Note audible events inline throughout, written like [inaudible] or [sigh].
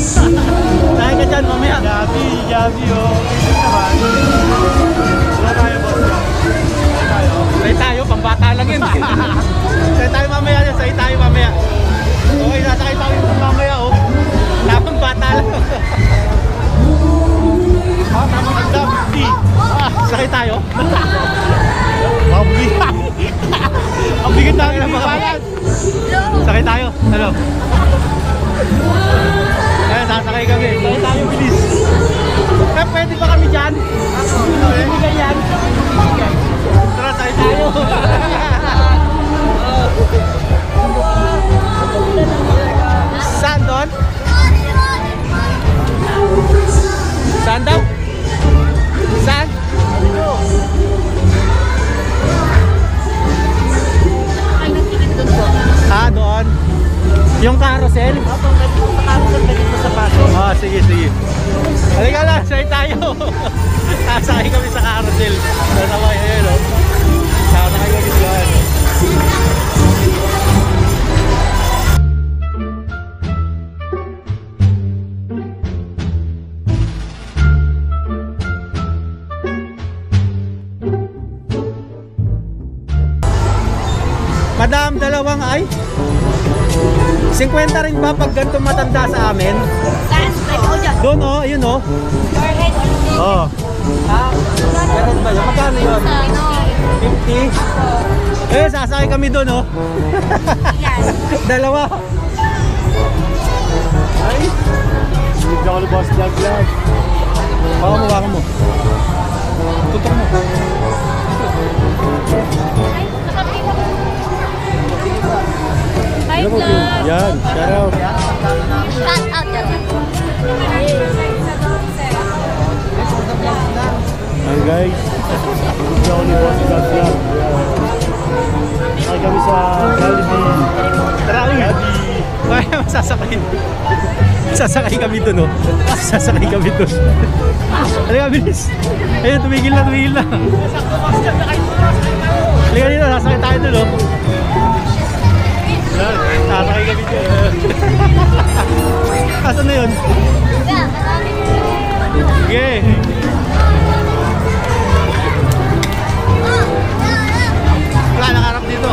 Tayo ka dyan mamaya. Gabi, gabi oh. Pwede naman. Wala tayo boss. Wala tayo. Tayo tayo, pangbata lang yun. Tayo tayo mamaya yan. Tayo tayo mamaya. Okay, sasakay tayo mamaya oh. Tamang bata lang. Ah, oh, tamang Sasakay kami. Sakay tayo, bilis. Eh, pwede ba kami dyan? Bibigay yan. Tara, sakay tayo. Saan doon? Saan daw? Yung carousel? Ah, sige, sige. Halika na, say tayo. [laughs] Sasakay kami sa carousel. Sasabay, ayun o. Sasakay kami dyan. Madam, dalawang ay? 50 rin ba pag ganito matanda sa amin? Doon oh, ayun oh. Oh. Ah, ganun ba yun? Magkano yun? 50? Eh, sasakay kami doon oh. [laughs] Dalawa. Ay, Hindi ako ni Boss Vlog Vlog. baka mo, baka mo. Tutok mo. Hi, vlog! Yan, shout out. Shout out. Ayan guys. Hindi ako ni Boss Vlog Vlog. Ay kami sa Jollibee. Tara, uy. Kaya masasakay. Sasakay kami doon, oh. Sasakay kami doon. Halika, bilis. Ayun, tumigil na, tumigil na. Halika dito, sasakay tayo doon, oh. Yan, Sasakay kami doon. Asan na yun? Sige. Wala, nakarap dito.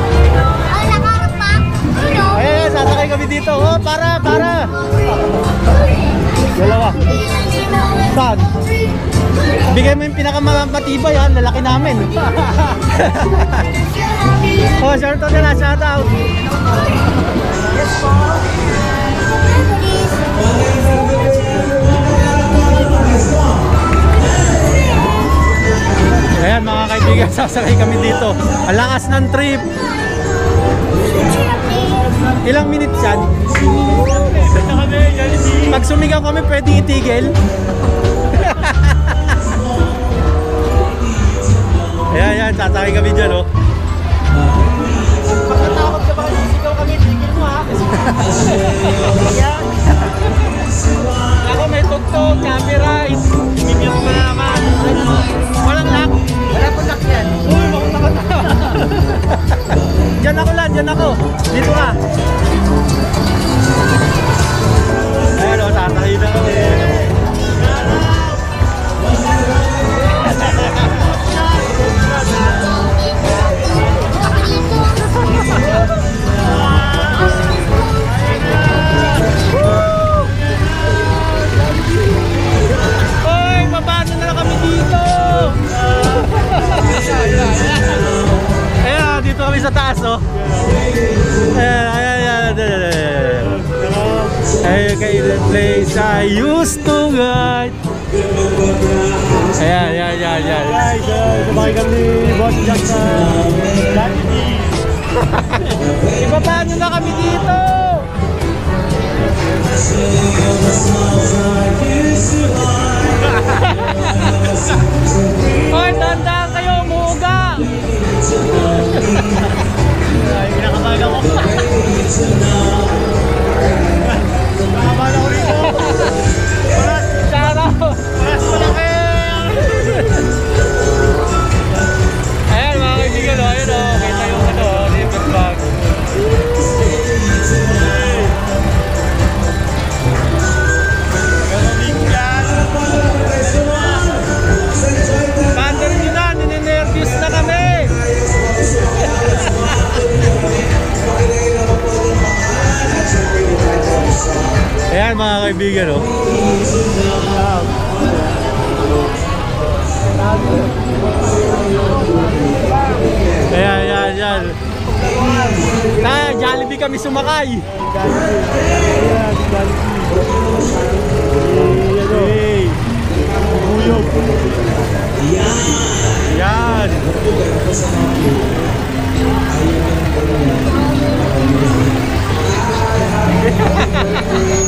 Ay, nakarap pa. Sino? Ayun, sasakay kami dito. Oh, para, para. Dalawa. Saan? Bigay mo yung pinakamatibay ha, lalaki namin. [laughs] oh, shout out nila, shout out. Ayan mga kaibigan, [laughs] sasakay kami dito. Ang lakas ng trip. Ilang minutes yan? Pag sumigaw kami, pwede itigil. [laughs] ayan, ayan, sasakay kami dyan, oh. Pagkatakot ka ba kami, tigil mo, ha? Ayan. Ako may tugtog, camera, minute mo na naman. Walang lock. Wala po lock yan. Uy, makot na Diyan ako lang, diyan ako. Dito ka. Ayan o, sasakay na kami. Hoy, place I used to guide. Ayan, ayan, ayan, ayan. Guys, kumain kami Boss Jack sa [laughs] Jollibee. Iba paano na kami dito? mga kaibigan, oh. Ayan, ayan, ayan. Tayo, Jollibee kami sumakay. Hey. Buyog. Ayan. Ayan. [laughs]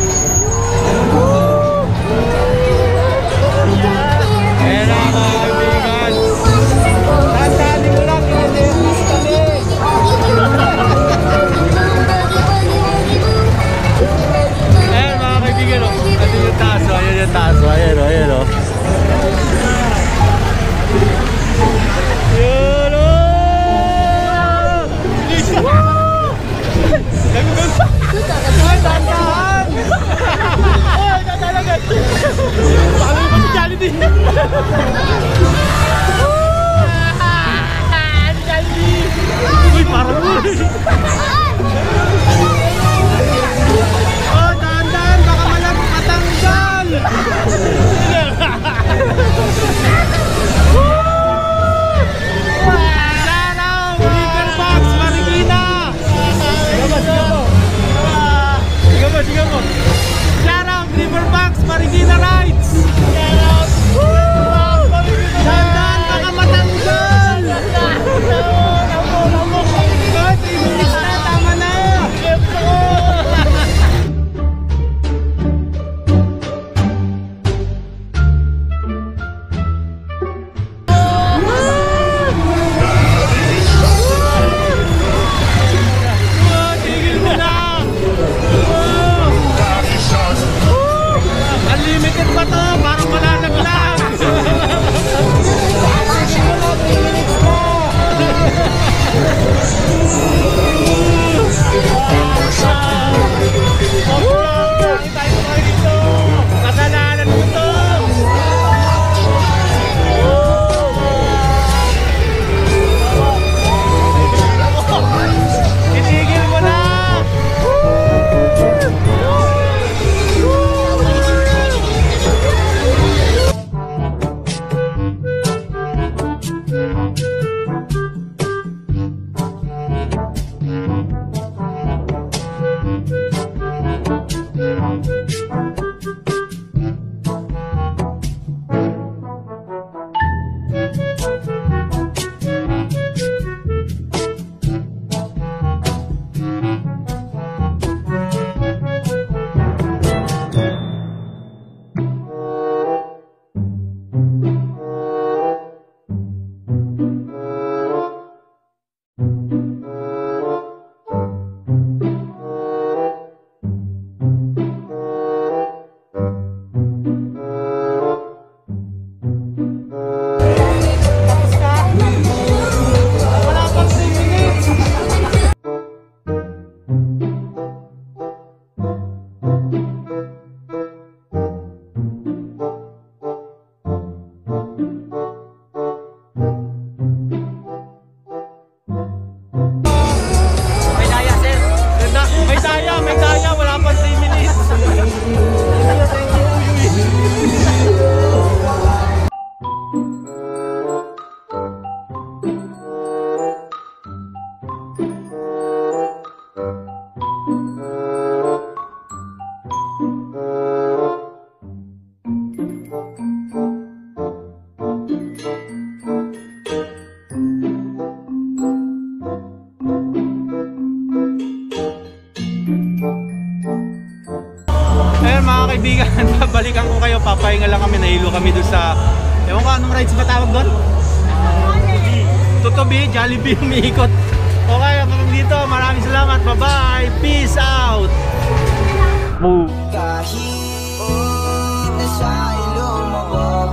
nagpapahinga lang kami, nahilo kami doon sa, ewan ko anong rides ba tawag doon? Totobi, Jollibee umiikot. Okay, kapag dito, maraming salamat. Bye-bye. Peace out. Move. Kahit na siya ay lumawag,